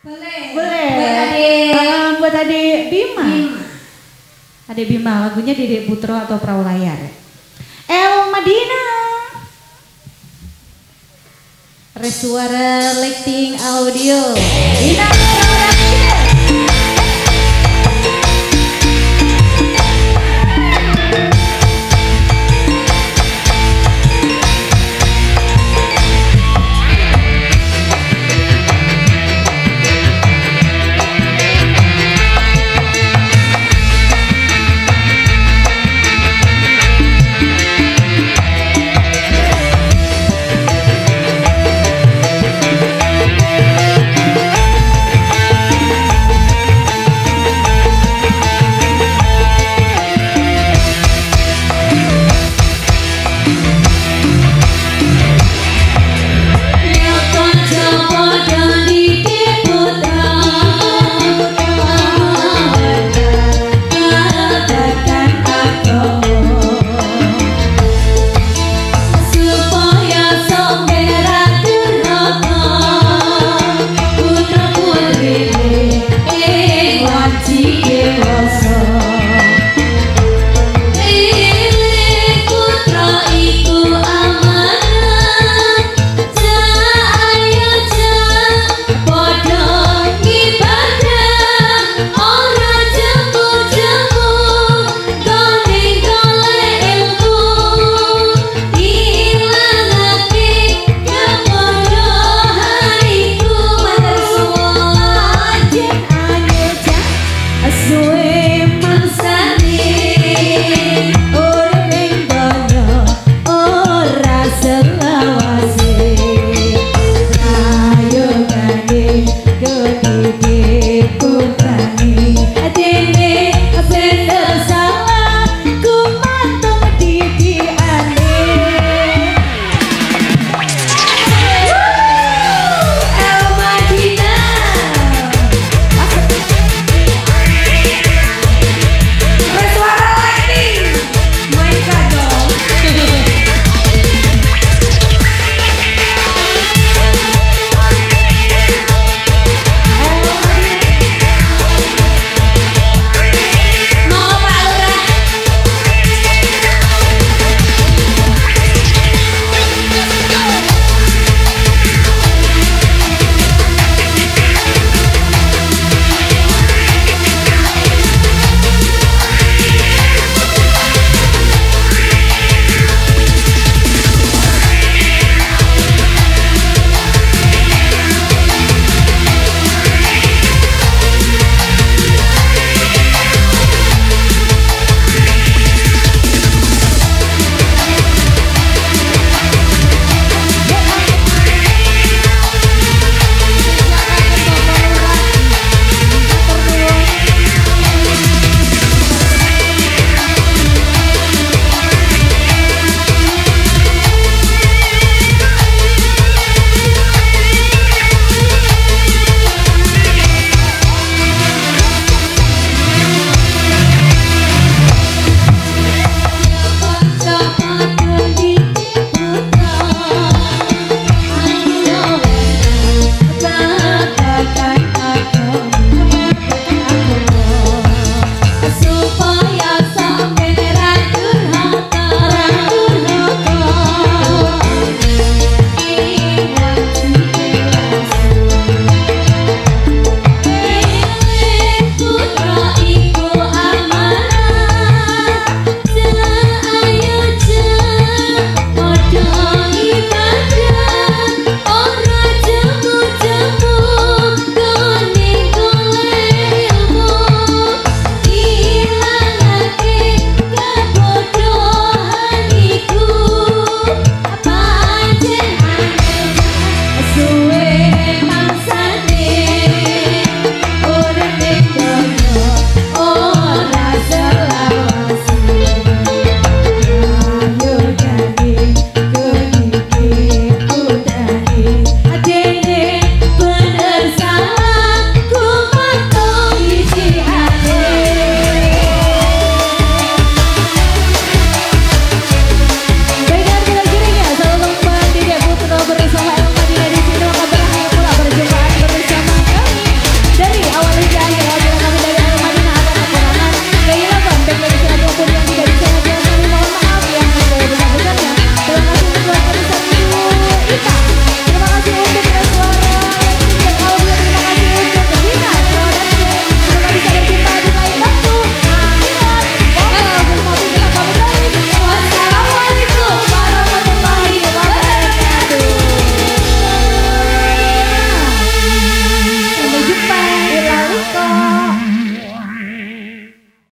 Boleh. Boleh. Buat adik. Buat adik Bima. Bima. Adik Bima, lagunya Dede Putro atau Perahu Layar. El Madina. Resuara Lighting Audio. Dina.